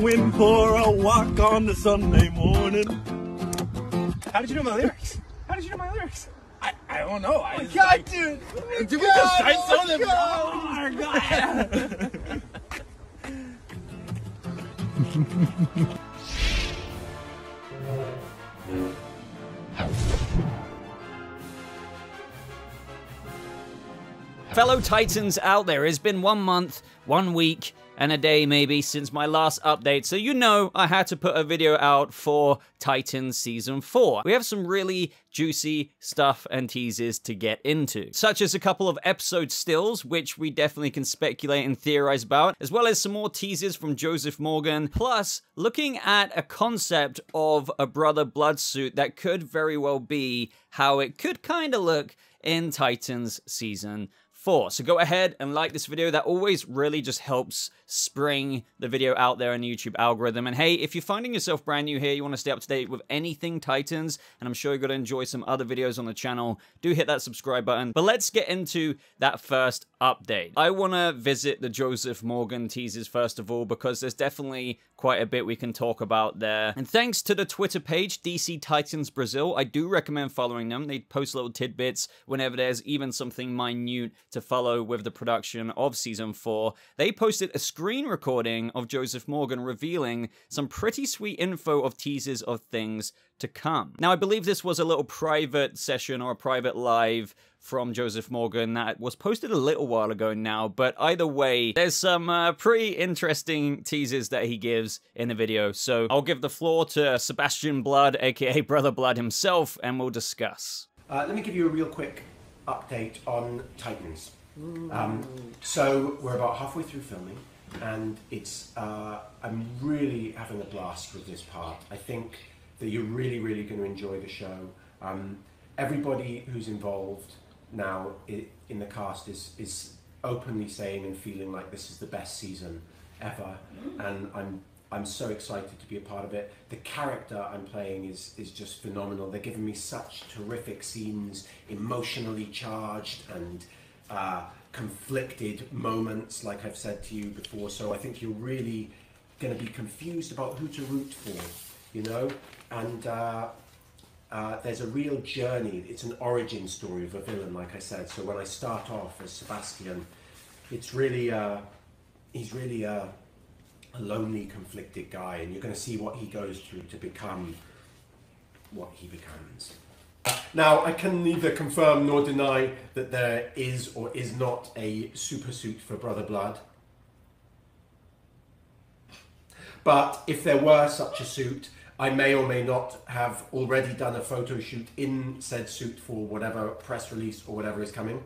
going for a walk on the Sunday morning. How did you know my lyrics? How did you know my lyrics? I, I don't know. I oh just, God, like, dude! Oh did we just start oh my something? God. Oh, my God. Fellow Titans out there, it's been one month, one week, and a day maybe since my last update, so you know I had to put a video out for Titans Season 4. We have some really juicy stuff and teasers to get into, such as a couple of episode stills, which we definitely can speculate and theorize about, as well as some more teasers from Joseph Morgan, plus looking at a concept of a Brother Blood suit that could very well be how it could kind of look in Titans Season 4. So go ahead and like this video. That always really just helps spring the video out there in the YouTube algorithm. And hey, if you're finding yourself brand new here, you want to stay up to date with anything Titans, and I'm sure you're going to enjoy some other videos on the channel, do hit that subscribe button. But let's get into that first update. I want to visit the Joseph Morgan teasers first of all, because there's definitely quite a bit we can talk about there. And thanks to the Twitter page, DC Titans Brazil, I do recommend following them. They post little tidbits whenever there's even something minute to follow with the production of season 4. They posted a screen recording of Joseph Morgan revealing some pretty sweet info of teasers of things to come. Now, I believe this was a little private session or a private live from Joseph Morgan that was posted a little while ago now, but either way, there's some uh, pretty interesting teasers that he gives in the video. So I'll give the floor to Sebastian Blood, aka Brother Blood himself, and we'll discuss. Uh, let me give you a real quick update on Titans. Um, so we're about halfway through filming, and it's uh, I'm really having a blast with this part. I think that you're really, really going to enjoy the show. Um, everybody who's involved now in the cast is is openly saying and feeling like this is the best season ever, and I'm I'm so excited to be a part of it. The character I'm playing is is just phenomenal. They're giving me such terrific scenes, emotionally charged and uh, conflicted moments, like I've said to you before. So I think you're really going to be confused about who to root for, you know. And uh, uh, there's a real journey. It's an origin story of a villain, like I said. So when I start off as Sebastian, it's really uh, he's really a, a lonely, conflicted guy, and you're going to see what he goes through to become what he becomes. Now, I can neither confirm nor deny that there is or is not a super suit for Brother Blood. But if there were such a suit, I may or may not have already done a photo shoot in said suit for whatever press release or whatever is coming.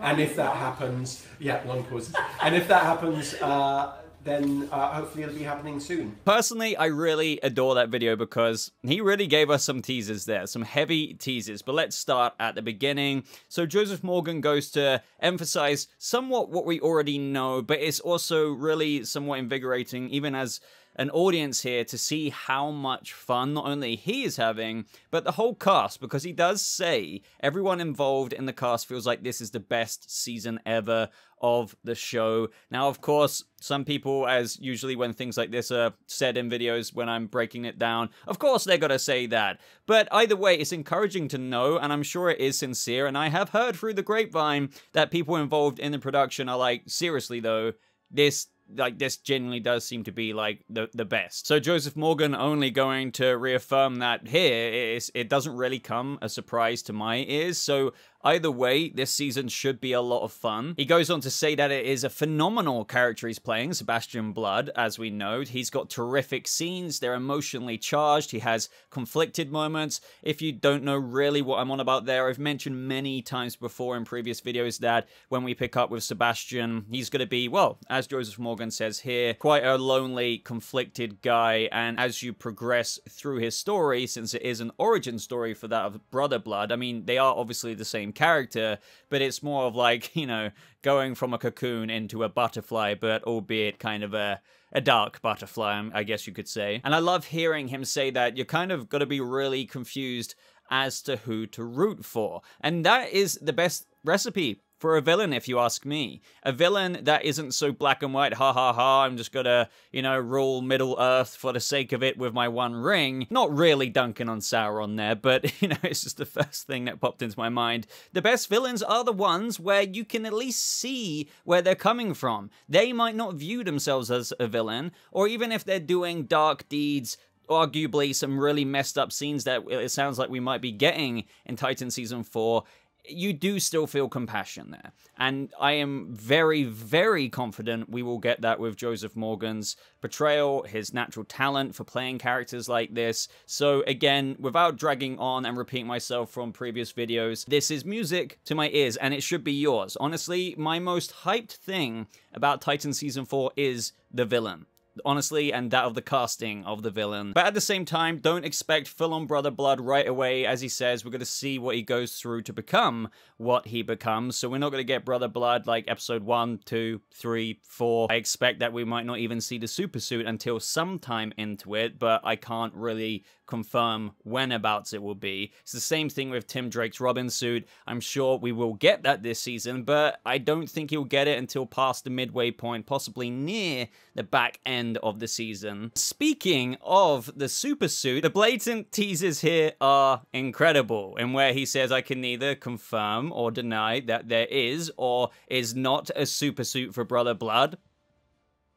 And if that happens, yeah, long pause. And if that happens, uh, then uh, hopefully it'll be happening soon. Personally, I really adore that video because he really gave us some teasers there, some heavy teasers. But let's start at the beginning. So Joseph Morgan goes to emphasize somewhat what we already know, but it's also really somewhat invigorating, even as an audience here to see how much fun not only he is having, but the whole cast, because he does say everyone involved in the cast feels like this is the best season ever of the show. Now, of course, some people, as usually when things like this are said in videos when I'm breaking it down, of course they're gonna say that. But either way, it's encouraging to know, and I'm sure it is sincere, and I have heard through the grapevine that people involved in the production are like, seriously though, this like this genuinely does seem to be like the the best. So Joseph Morgan only going to reaffirm that here is it doesn't really come a surprise to my ears. So either way, this season should be a lot of fun. He goes on to say that it is a phenomenal character he's playing, Sebastian Blood, as we know. He's got terrific scenes, they're emotionally charged, he has conflicted moments. If you don't know really what I'm on about there, I've mentioned many times before in previous videos that when we pick up with Sebastian, he's going to be, well, as Joseph Morgan says here, quite a lonely, conflicted guy. And as you progress through his story, since it is an origin story for that of Brother Blood, I mean, they are obviously the same character, but it's more of like, you know, going from a cocoon into a butterfly, but albeit kind of a a dark butterfly, um, I guess you could say. And I love hearing him say that you're kind of got to be really confused as to who to root for. And that is the best recipe for a villain, if you ask me. A villain that isn't so black and white, ha ha ha, I'm just gonna, you know, rule Middle Earth for the sake of it with my one ring. Not really dunking on Sauron there, but, you know, it's just the first thing that popped into my mind. The best villains are the ones where you can at least see where they're coming from. They might not view themselves as a villain, or even if they're doing dark deeds, arguably some really messed up scenes that it sounds like we might be getting in Titan Season 4, you do still feel compassion there. And I am very, very confident we will get that with Joseph Morgan's portrayal, his natural talent for playing characters like this. So, again, without dragging on and repeating myself from previous videos, this is music to my ears, and it should be yours. Honestly, my most hyped thing about Titan Season 4 is the villain honestly, and that of the casting of the villain. But at the same time, don't expect full-on Brother Blood right away. As he says, we're going to see what he goes through to become what he becomes. So we're not going to get Brother Blood like episode 1, 2, 3, 4. I expect that we might not even see the super suit until sometime into it, but I can't really confirm when abouts it will be. It's the same thing with Tim Drake's Robin suit. I'm sure we will get that this season, but I don't think he'll get it until past the midway point, possibly near the back end of the season. Speaking of the super suit, the blatant teasers here are incredible, in where he says I can neither confirm or deny that there is or is not a super suit for Brother Blood.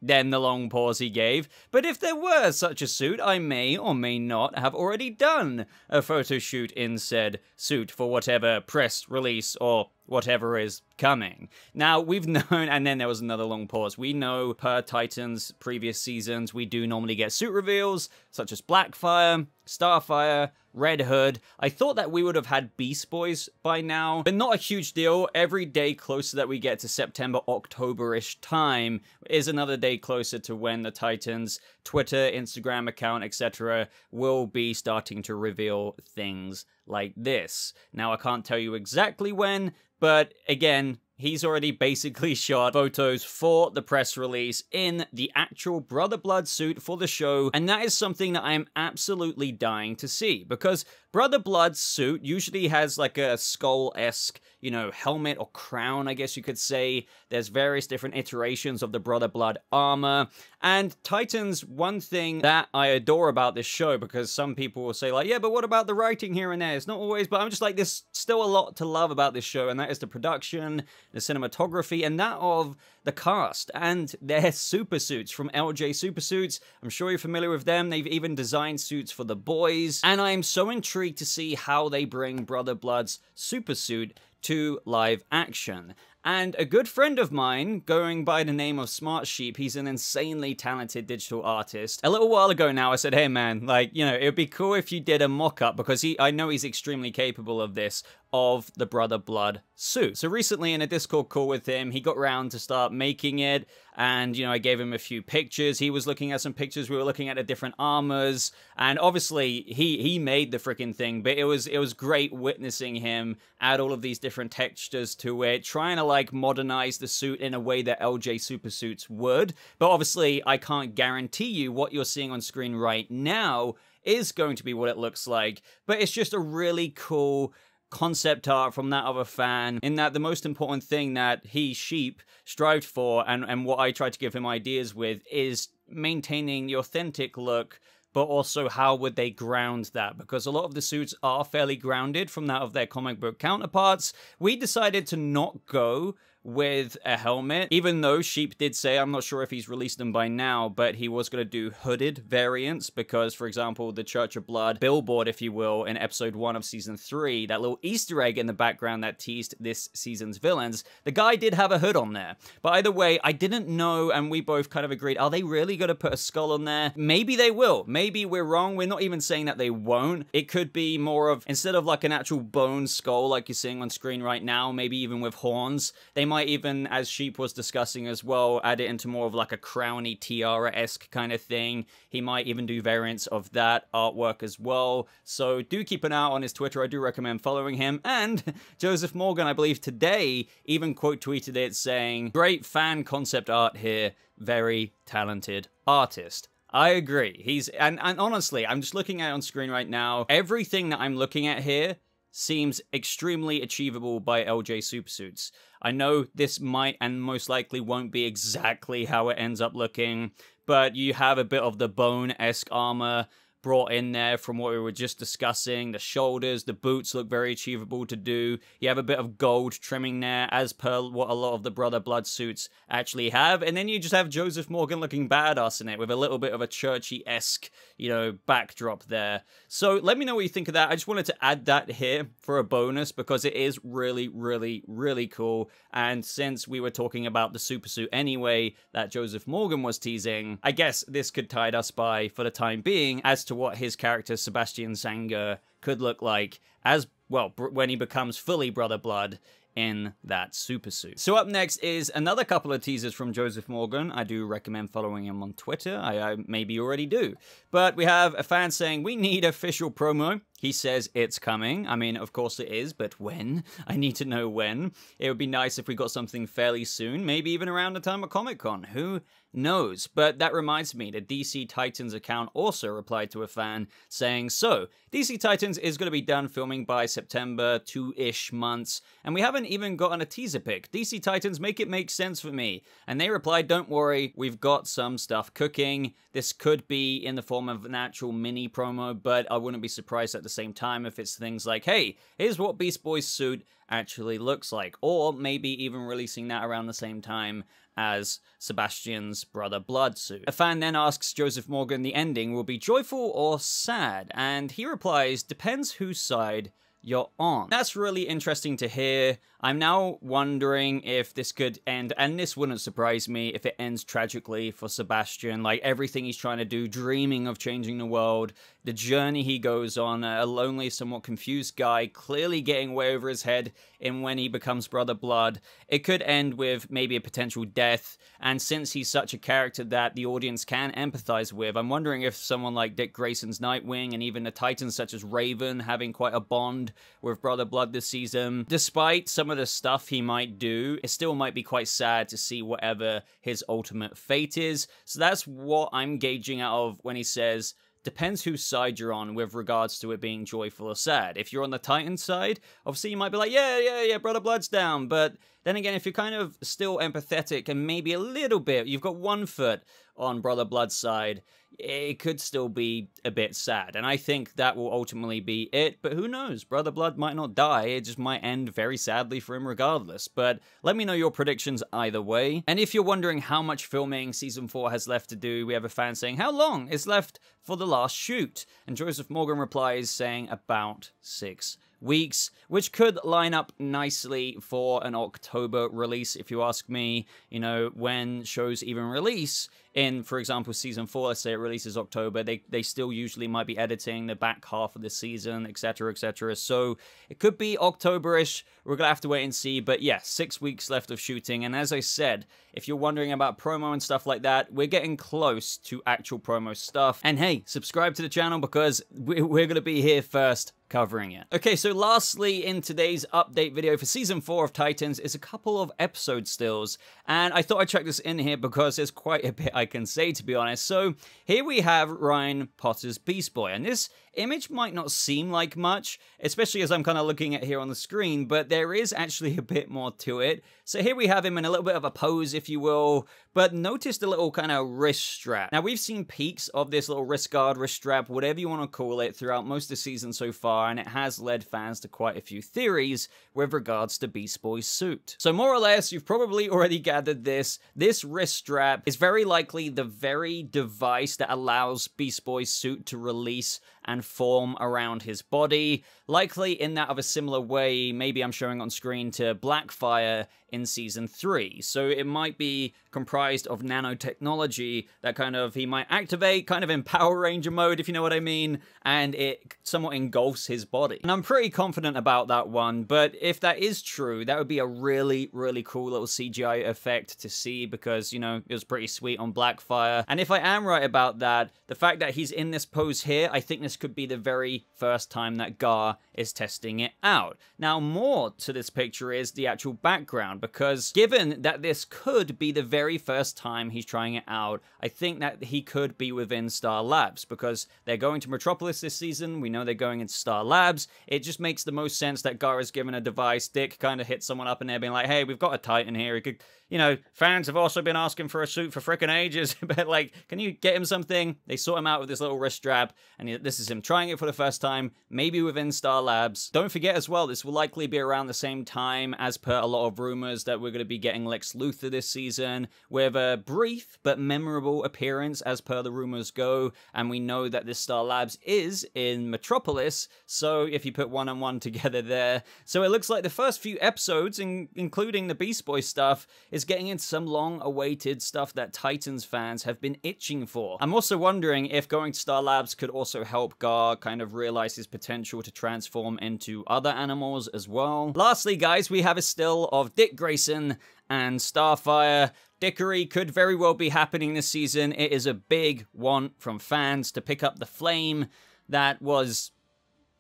Then the long pause he gave. But if there were such a suit, I may or may not have already done a photo shoot in said suit for whatever press release or whatever is coming. Now, we've known, and then there was another long pause. We know per Titan's previous seasons, we do normally get suit reveals, such as Blackfire, Starfire, Red Hood. I thought that we would have had Beast Boys by now, but not a huge deal. Every day closer that we get to September, October-ish time is another day closer to when the Titans Twitter, Instagram account, etc. will be starting to reveal things like this. Now, I can't tell you exactly when, but again, he's already basically shot photos for the press release in the actual Brother Blood suit for the show, and that is something that I am absolutely dying to see, because Brother Blood's suit usually has like a skull-esque, you know, helmet or crown, I guess you could say. There's various different iterations of the Brother Blood armor. And Titans, one thing that I adore about this show, because some people will say like, yeah, but what about the writing here and there? It's not always, but I'm just like, there's still a lot to love about this show, and that is the production, the cinematography, and that of the cast and their super suits from LJ Super Suits. I'm sure you're familiar with them. They've even designed suits for the boys. And I'm so intrigued to see how they bring Brother Blood's super suit to live action. And a good friend of mine, going by the name of Smart Sheep, he's an insanely talented digital artist. A little while ago now, I said, hey man, like, you know, it would be cool if you did a mock-up because he, I know he's extremely capable of this, of the Brother Blood suit. So recently in a Discord call with him, he got around to start making it, and, you know, I gave him a few pictures. He was looking at some pictures, we were looking at the different armors, and obviously he he made the freaking thing, but it was it was great witnessing him add all of these different textures to it, trying to like modernize the suit in a way that LJ super suits would. But obviously, I can't guarantee you what you're seeing on screen right now is going to be what it looks like, but it's just a really cool concept art from that other fan in that the most important thing that he sheep strived for and and what I tried to give him ideas with is maintaining the authentic look but also how would they ground that? Because a lot of the suits are fairly grounded from that of their comic book counterparts. We decided to not go with a helmet, even though Sheep did say, I'm not sure if he's released them by now, but he was going to do hooded variants because, for example, the Church of Blood billboard, if you will, in episode 1 of season 3, that little Easter egg in the background that teased this season's villains, the guy did have a hood on there. But either way, I didn't know, and we both kind of agreed, are they really going to put a skull on there? Maybe they will. Maybe we're wrong. We're not even saying that they won't. It could be more of, instead of like an actual bone skull like you're seeing on screen right now, maybe even with horns, they might might even, as Sheep was discussing as well, add it into more of like a crowny tiara-esque kind of thing. He might even do variants of that artwork as well. So do keep an eye on his Twitter. I do recommend following him. And Joseph Morgan, I believe today, even quote tweeted it saying, great fan concept art here, very talented artist. I agree. He's and, and honestly, I'm just looking at on screen right now. Everything that I'm looking at here seems extremely achievable by LJ Supersuits. I know this might and most likely won't be exactly how it ends up looking, but you have a bit of the bone esque armor brought in there from what we were just discussing. The shoulders, the boots look very achievable to do. You have a bit of gold trimming there, as per what a lot of the Brother Blood suits actually have. And then you just have Joseph Morgan looking badass in it with a little bit of a churchy-esque, you know, backdrop there. So let me know what you think of that. I just wanted to add that here for a bonus because it is really, really, really cool. And since we were talking about the super suit anyway that Joseph Morgan was teasing, I guess this could tide us by for the time being as to what his character Sebastian Sanger could look like as well when he becomes fully Brother Blood in that super suit. So up next is another couple of teasers from Joseph Morgan. I do recommend following him on Twitter. I, I maybe already do. But we have a fan saying, we need official promo. He says it's coming. I mean, of course it is, but when? I need to know when. It would be nice if we got something fairly soon, maybe even around the time of Comic Con. Who knows? But that reminds me, the DC Titans account also replied to a fan saying, So, DC Titans is going to be done filming by September, two ish months, and we haven't even gotten a teaser pic. DC Titans, make it make sense for me. And they replied, Don't worry, we've got some stuff cooking. This could be in the form of an actual mini promo, but I wouldn't be surprised at the same time if it's things like, hey, here's what Beast Boy's suit actually looks like, or maybe even releasing that around the same time as Sebastian's brother Blood suit. A fan then asks Joseph Morgan the ending will be joyful or sad, and he replies, depends whose side you're on. That's really interesting to hear. I'm now wondering if this could end, and this wouldn't surprise me if it ends tragically for Sebastian. Like everything he's trying to do, dreaming of changing the world, the journey he goes on, a lonely, somewhat confused guy, clearly getting way over his head in when he becomes Brother Blood. It could end with maybe a potential death, and since he's such a character that the audience can empathize with, I'm wondering if someone like Dick Grayson's Nightwing and even the Titans such as Raven having quite a bond with Brother Blood this season, despite some of the stuff he might do, it still might be quite sad to see whatever his ultimate fate is. So that's what I'm gauging out of when he says, depends whose side you're on with regards to it being joyful or sad. If you're on the Titan side, obviously you might be like, yeah, yeah, yeah, Brother Blood's down. But then again, if you're kind of still empathetic and maybe a little bit, you've got one foot on Brother Blood's side, it could still be a bit sad. And I think that will ultimately be it. But who knows? Brother Blood might not die. It just might end very sadly for him regardless. But let me know your predictions either way. And if you're wondering how much filming Season 4 has left to do, we have a fan saying, how long is left for the last shoot? And Joseph Morgan replies saying about six weeks, which could line up nicely for an October release, if you ask me. You know, when shows even release in, for example, season four, let's say it releases October, they, they still usually might be editing the back half of the season, etc., etc. So it could be Octoberish. We're gonna have to wait and see. But yeah, six weeks left of shooting. And as I said, if you're wondering about promo and stuff like that, we're getting close to actual promo stuff. And hey, subscribe to the channel because we're gonna be here first covering it. Okay, so lastly in today's update video for Season 4 of Titans is a couple of episode stills, and I thought I'd check this in here because there's quite a bit I can say to be honest. So here we have Ryan Potter's Beast Boy, and this image might not seem like much, especially as I'm kind of looking at here on the screen, but there is actually a bit more to it. So here we have him in a little bit of a pose, if you will, but notice the little kind of wrist strap. Now we've seen peeks of this little wrist guard, wrist strap, whatever you want to call it, throughout most of the season so far, and it has led fans to quite a few theories with regards to Beast Boy's suit. So more or less, you've probably already gathered this. This wrist strap is very likely the very device that allows Beast Boy's suit to release and form around his body, likely in that of a similar way, maybe I'm showing on screen to Blackfire in season 3. So it might be comprised of nanotechnology that kind of he might activate, kind of in Power Ranger mode, if you know what I mean, and it somewhat engulfs his body. And I'm pretty confident about that one, but if that is true, that would be a really, really cool little CGI effect to see because, you know, it was pretty sweet on Blackfire. And if I am right about that, the fact that he's in this pose here, I think this could be the very first time that Gar is testing it out. Now, more to this picture is the actual background, because given that this could be the very very first time he's trying it out, I think that he could be within Star Labs because they're going to Metropolis this season. We know they're going into Star Labs. It just makes the most sense that Gara's given a device. Dick kind of hits someone up in there being like, hey, we've got a Titan here. He could you know, fans have also been asking for a suit for freaking ages. but like, can you get him something? They sort him out with this little wrist strap, and this is him trying it for the first time, maybe within Star Labs. Don't forget as well, this will likely be around the same time as per a lot of rumors that we're going to be getting Lex Luthor this season, with a brief but memorable appearance as per the rumors go. And we know that this Star Labs is in Metropolis, so if you put one and one together there, so it looks like the first few episodes, in including the Beast Boy stuff, is getting into some long awaited stuff that Titans fans have been itching for. I'm also wondering if going to Star Labs could also help Gar kind of realize his potential to transform into other animals as well. Lastly, guys, we have a still of Dick Grayson and Starfire. Dickory could very well be happening this season. It is a big want from fans to pick up the flame that was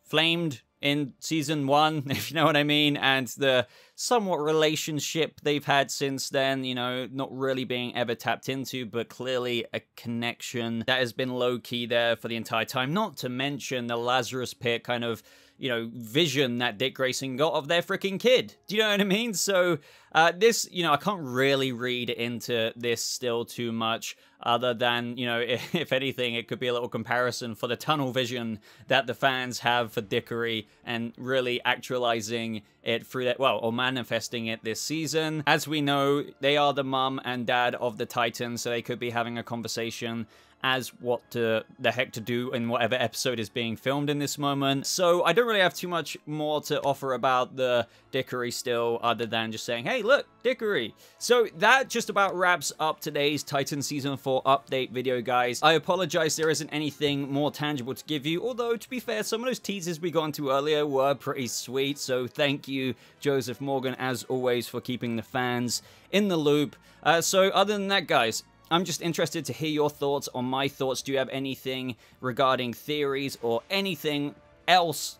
flamed in season one, if you know what I mean, and the somewhat relationship they've had since then, you know, not really being ever tapped into, but clearly a connection that has been low key there for the entire time. Not to mention the Lazarus Pit kind of you know, vision that Dick Grayson got of their freaking kid. Do you know what I mean? So, uh, this, you know, I can't really read into this still too much, other than, you know, if, if anything, it could be a little comparison for the tunnel vision that the fans have for Dickory and really actualizing it through that, well, or manifesting it this season. As we know, they are the mum and dad of the Titans, so they could be having a conversation as what the heck to do in whatever episode is being filmed in this moment. So I don't really have too much more to offer about the Dickory still, other than just saying, hey, look, Dickory. So that just about wraps up today's Titan Season 4 update video, guys. I apologize there isn't anything more tangible to give you, although, to be fair, some of those teasers we got into earlier were pretty sweet, so thank you, Joseph Morgan, as always, for keeping the fans in the loop. Uh, so other than that, guys, I'm just interested to hear your thoughts on my thoughts. Do you have anything regarding theories or anything else?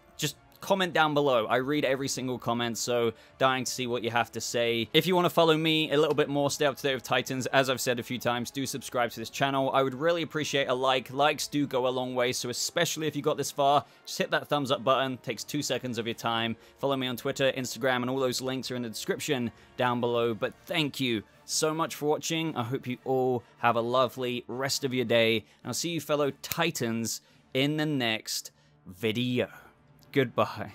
Comment down below. I read every single comment, so dying to see what you have to say. If you want to follow me a little bit more, stay up to date with Titans, as I've said a few times, do subscribe to this channel. I would really appreciate a like. Likes do go a long way, so especially if you got this far, just hit that thumbs up button. It takes two seconds of your time. Follow me on Twitter, Instagram, and all those links are in the description down below. But thank you so much for watching. I hope you all have a lovely rest of your day. And I'll see you fellow Titans in the next video. Goodbye.